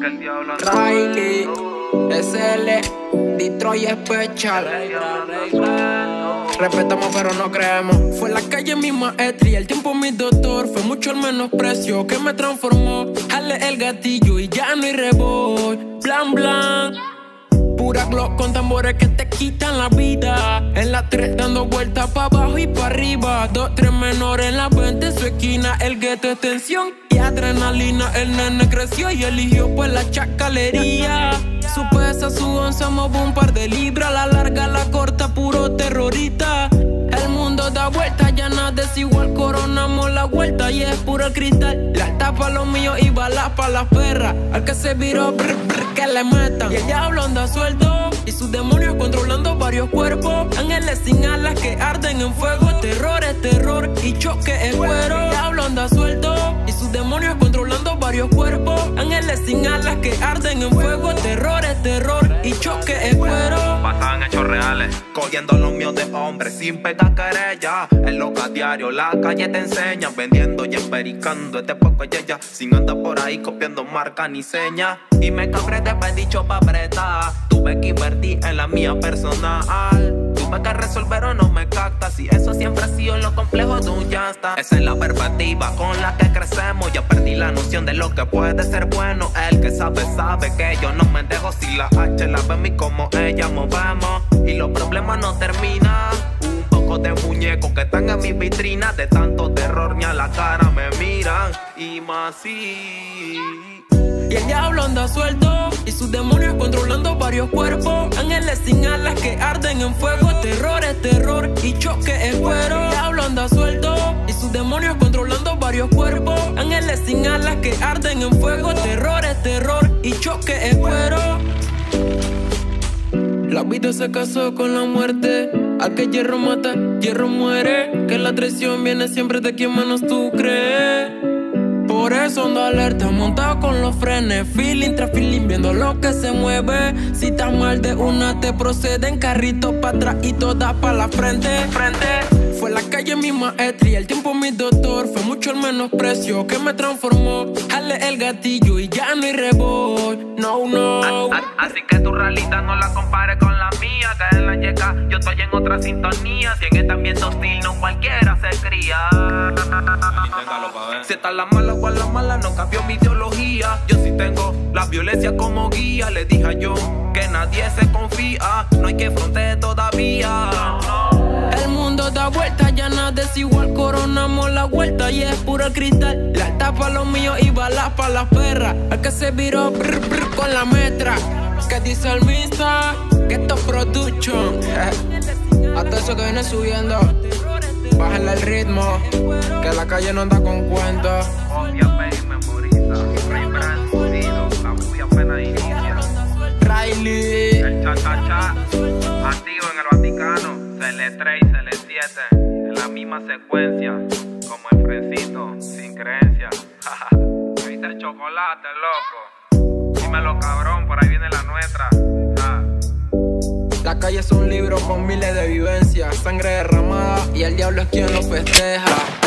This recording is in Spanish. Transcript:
Riley. SL, Detroit Special. Respetamos pero no creemos. Fue la calle mi maestría, el tiempo mi doctor. Fue mucho el menosprecio que me transformó. Jale el gatillo y ya no hay rebote. Blan, blan. Glock con tambores que te quitan la vida. En la 3 dando vueltas para abajo y para arriba. Dos, tres menores en la 20 en su esquina. El gueto es tensión y adrenalina. El nene creció y eligió pues la chacalería. Su pesa, su onza, movió un par de libras. La larga, la corta, puro terrorista. El mundo da vuelta, ya nada es igual. Coronamos la vuelta y es puro cristal. La tapa lo mío y balas pa' las perras. Al que se viró, brr, brr, que le metan. Y el diablo anda suelto. Sus demonios controlando varios cuerpos. Ángeles sin alas que arden en fuego. Terror es terror y choque es cuero. Diablo anda suelto. Y sus demonios controlando varios cuerpos. Ángeles sin alas que arden en fuego. Terror es terror y choque es cuero. Pasaban hechos reales. Cogiendo los míos de hombre sin pegar querella. En loca diario, la calle te enseña. Vendiendo y empericando este poco y ella. Sin andar por ahí copiando marca ni seña. Y me cabré de dicho pa' apretar. Tuve que invertir en la mía personal. Tuve que resolver o no me capta. Si eso siempre ha sido lo complejo de un llanta. Esa es la perspectiva con la que crecemos. Ya perdí la noción de lo que puede ser bueno. El que sabe, sabe que yo no me dejo. Si la H la vemos y como ella movemos. Y los problemas no terminan. Un poco de muñecos que están en mi vitrina. De tanto terror ni a la cara me miran. Y más sí. Y el diablo anda suelto Y sus demonios controlando varios cuerpos Ángeles sin alas que arden en fuego Terror es terror y choque es cuero diablo anda suelto Y sus demonios controlando varios cuerpos Ángeles sin alas que arden en fuego Terror es terror y choque es cuero la vida se casó con la muerte. Al que hierro mata, hierro muere. Que la traición viene siempre de quien menos tú crees. Por eso ando alerta, montado con los frenes. Feeling tras feeling, viendo lo que se mueve. Si estás mal de una, te proceden. Carrito para atrás y todas para la frente. Frente. Fue la calle mi maestría, el tiempo mi doctor. Fue mucho el menosprecio que me transformó. Jale el gatillo y ya no hay rebote. No, no. Así que tu realidad no la compares con la mía. Que en la yeca yo estoy en otra sintonía. Si en este ambiente hostil no cualquiera se cría. Si está la mala o a la mala, no cambió mi ideología. Yo sí tengo la violencia como guía. Le dije a yo que nadie se confía. No hay que frontear todavía. El mundo da vuelta, ya nada es igual. Coronamos la vuelta y es puro cristal. La tapa lo mío y balas pa' las perras. El que se viró brr, brr, con la metra. Que dice el mista que esto es production. Hasta eso que viene subiendo. Bájale el ritmo. Que la calle no anda con cuentos. Riley. El cha-cha-cha, activo en el Vaticano. CL3 y CL7, en la misma secuencia. Como el frencito, sin creencia. Ahí está el chocolate, loco. Por ahí viene la nuestra. Ah. La calle es un libro con miles de vivencias, sangre derramada y el diablo es quien lo festeja.